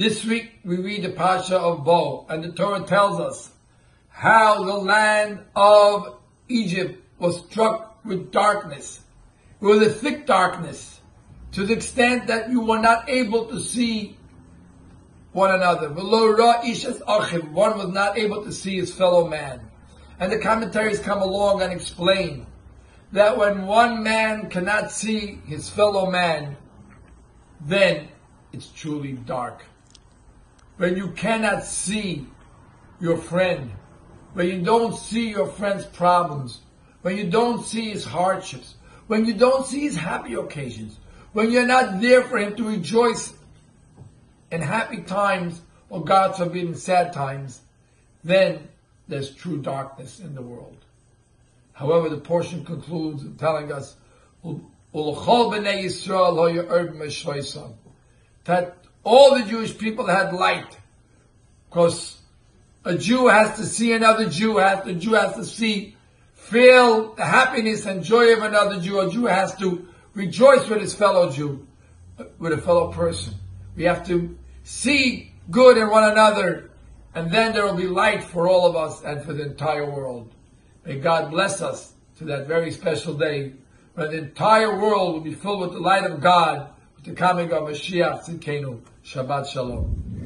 This week we read the Parsha of Bo, and the Torah tells us how the land of Egypt was struck with darkness, with a thick darkness, to the extent that you were not able to see one another. One was not able to see his fellow man. And the commentaries come along and explain that when one man cannot see his fellow man, then it's truly dark when you cannot see your friend, when you don't see your friend's problems, when you don't see his hardships, when you don't see his happy occasions, when you're not there for him to rejoice in happy times or God forbid sad times, then there's true darkness in the world. However, the portion concludes telling us that all the Jewish people had light. Because a Jew has to see another Jew, has the Jew has to see, feel the happiness and joy of another Jew. A Jew has to rejoice with his fellow Jew, with a fellow person. We have to see good in one another, and then there will be light for all of us and for the entire world. May God bless us to that very special day when the entire world will be filled with the light of God coming of Mashiach Tzidkenu. Shabbat Shalom.